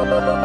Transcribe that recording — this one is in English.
Ha ha!